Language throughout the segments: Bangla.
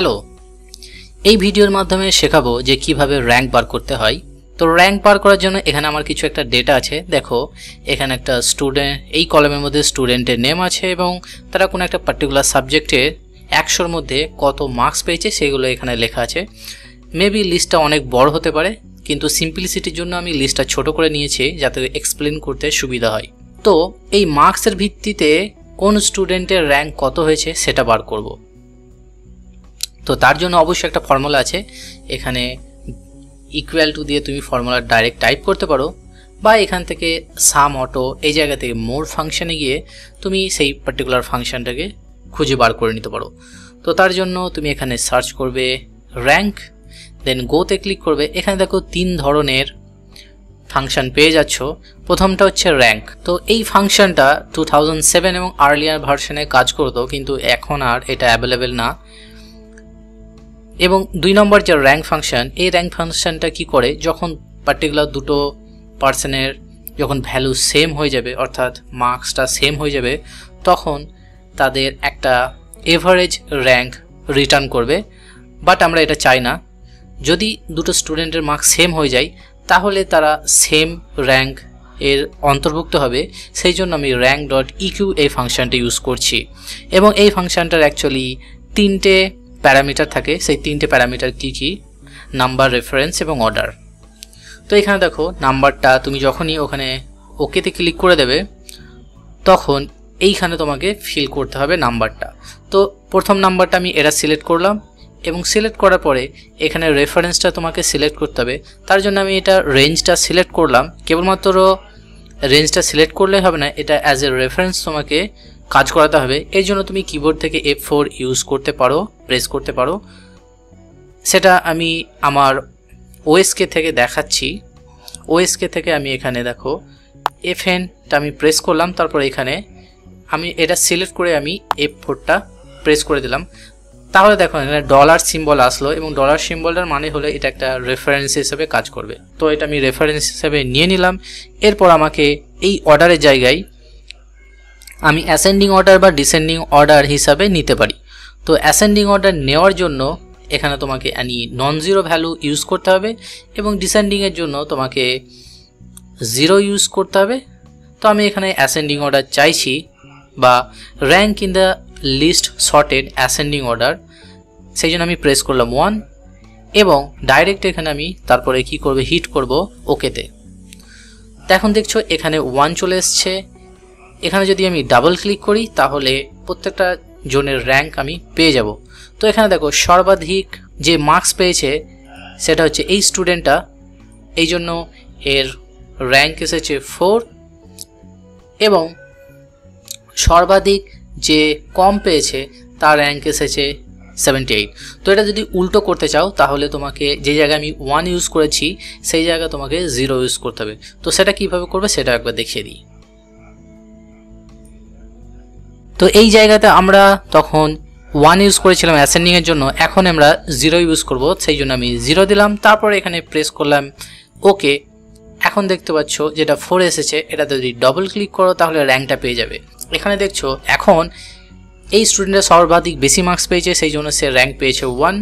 হ্যালো, এই ভিডিওর মাধ্যমে শেখাবো যে কীভাবে র্যাঙ্ক বার করতে হয়। তো র্যাঙ্ক বার করার জন্য এখানে আমার কিছু একটা ডেটা আছে। দেখো, এখানে একটা স্টুডেন্ট এই কলমের মধ্যে স্টুডেন্টের নেম আছে এবং তারা কোনো একটা পার্টিকুলার সাবজেক্টে একশোর মধ্যে কত মার্কস পেয়েছে সেগুলো এখানে লেখা আছে। মেবি লিস্টটা অনেক বড় হতে পারে, কিন্তু সিম্পলিসিটির জন্য আমি লিস্টটা ছোট করে নিয়েছি যাতে এক্সপ্লেন করতে সুবিধা হয়। তো এই মার্কসের ভিত্তিতে কোন স্টুডেন্টের র্যাঙ্ক কত হয়েছে সেটা বার করব। তো তার জন্য অবশ্যই একটা ফর্মুলা আছে। এখানে ইকুয়াল টু দিয়ে তুমি ফর্মুলা ডাইরেক্ট টাইপ করতে পারো বা এখান থেকে সাম অটো এই জায়গা থেকে মোর ফাংশানে গিয়ে তুমি সেই পার্টিকুলার ফাংশনটাকে খুঁজে বার করে নিতে পারো। তো তার জন্য তুমি এখানে সার্চ করবে র্যাঙ্ক দেন গোতে ক্লিক করবে। এখানে দেখো তিন ধরনের ফাংশন পেয়ে যাচ্ছ। প্রথমটা হচ্ছে র্যাঙ্ক তো এই ফাংশনটা টু থাউজেন্ড সেভেন এবং আর্লিয়ার ভার্সনে কাজ করতো, কিন্তু এখন আর এটা অ্যাভেলেবেল না। এবং দুই নম্বর যে র্যাঙ্ক ফাংশন এই র্যাঙ্ক ফাংশনটা কি করে? যখন পার্টিকুলার দুটো পার্সনের যখন ভ্যালু সেম হয়ে যাবে, অর্থাৎ মার্কসটা সেম হয়ে যাবে, তখন তাদের একটা এভারেজ র্যাঙ্ক রিটার্ন করবে। বাট আমরা এটা চাই না। যদি দুটো স্টুডেন্টের মার্কস সেম হয়ে যায়, তাহলে তারা সেম র্যাঙ্ক এর অন্তর্ভুক্ত হবে। সেই জন্য আমি র্যাঙ্ক ডট ইকিউ এই ফাংশনটা ইউজ করছি। এবং এই ফাংশনটার অ্যাকচুয়ালি তিনটে প্যারামিটার থাকে, সেই তিনটে প্যারামিটার কী কী? নাম্বার রেফারেন্স এবং অর্ডার তো এখানে দেখো, নাম্বারটা তুমি যখনই ওখানে ওকেতে ক্লিক করে দেবে, তখন এইখানে তোমাকে ফিল করতে হবে নাম্বারটা। তো প্রথম নাম্বারটা আমি এরা সিলেক্ট করলাম এবং সিলেক্ট করার পরে এখানে রেফারেন্সটা তোমাকে সিলেক্ট করতে হবে। তার জন্য আমি এটা রেঞ্জটা সিলেক্ট করলাম। কেবলমাত্র রেঞ্জটা সিলেক্ট করলে হবে না, এটা অ্যাজ এ রেফারেন্স তোমাকে কাজ করাতে হবে। এর জন্য তুমি কিবোর্ড থেকে এফ ফোর ইউজ করতে পারো প্রেস করতে পারো। সেটা আমি আমার ওএসকে থেকে দেখাচ্ছি। ওএসকে থেকে আমি এখানে দেখো এফ এনটা আমি প্রেস করলাম, তারপর এখানে আমি এটা সিলেক্ট করে আমি এফ ফোরটা প্রেস করে দিলাম। তাহলে দেখো, এখানে ডলার সিম্বল আসলো এবং ডলার সিম্বলটার মানে হলে এটা একটা রেফারেন্স হিসেবে কাজ করবে। তো এটা আমি রেফারেন্স হিসেবে নিয়ে নিলাম। এরপর আমাকে এই অর্ডারের জায়গায় আমি অ্যাসেন্ডিং অর্ডার বা ডিসেন্ডিং অর্ডার হিসাবে নিতে পারি। তো অ্যাসেন্ডিং অর্ডার নেওয়ার জন্য এখানে তোমাকে any non zero value use করতে হবে এবং ডিসেন্ডিংয়ের জন্য তোমাকে জিরো ইউজ করতে হবে। তো আমি এখানে অ্যাসেন্ডিং অর্ডার চাইছি বা rank in the list sorted ascending order সেই জন্য আমি প্রেস করলাম ওয়ান এবং ডাইরেক্ট এখানে আমি তারপরে কি করবে হিট করব ওকেতে এখন দেখছ এখানে ওয়ান চলে এসছে। এখানে যদি আমি ডাবল ক্লিক করি, তাহলে প্রত্যেকটা জনের র্যাঙ্ক আমি পেয়ে যাব। তো এখানে দেখো, সর্বাধিক যে মার্কস পেয়েছে, সেটা হচ্ছে এই স্টুডেন্টটা এই জন্য এর র্যাঙ্ক এসেছে ফোর এবং সর্বাধিক যে কম পেয়েছে, তার র্যাঙ্ক এসেছে সেভেন্টি এইট তো এটা যদি উল্টো করতে চাও, তাহলে তোমাকে যে জায়গায় আমি ওয়ান ইউজ করেছি, সেই জায়গায় তোমাকে জিরো ইউজ করতে হবে। তো সেটা কীভাবে করবে, সেটা একবার দেখিয়ে দিই। তো এই জায়গাতে আমরা তখন ওয়ান ইউজ করেছিলাম অ্যাসেন্ডিংয়ের জন্য। এখন আমরা জিরো ইউজ করব, সেই জন্য আমি জিরো দিলাম। তারপরে এখানে প্রেস করলাম ওকে এখন দেখতে পাচ্ছ যেটা ফোর এসেছে এটা যদি ডবল ক্লিক করো তাহলে র্যাঙ্কটা পেয়ে যাবে। এখানে দেখছ এখন এই স্টুডেন্টটা সর্বাধিক বেশি মার্কস পেয়েছে, সেই জন্য সে র্যাঙ্ক পেয়েছে ওয়ান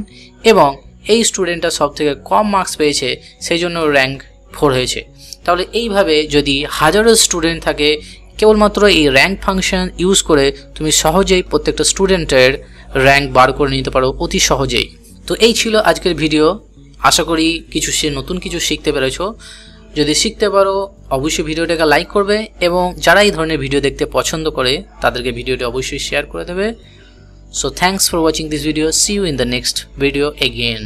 এবং এই স্টুডেন্টটা সব থেকে কম মার্কস পেয়েছে, সেই জন্য র্যাঙ্ক ফোর হয়েছে। তাহলে এইভাবে যদি হাজারো স্টুডেন্ট থাকে কেবলমাত্র এই র্যাঙ্ক ফাংশন ইউজ করে তুমি সহজেই প্রত্যেকটা স্টুডেন্টের র্যাঙ্ক বার করে নিতে পারো অতি সহজেই। তো এই ছিল আজকের ভিডিও আশা করি কিছু সে নতুন কিছু শিখতে পেরেছ। যদি শিখতে পারো, অবশ্যই ভিডিওটাকে লাইক করবে এবং যারা এই ধরনের ভিডিও দেখতে পছন্দ করে, তাদেরকে ভিডিওটি অবশ্যই শেয়ার করে দেবে। So thanks for watching this video see you in the next video again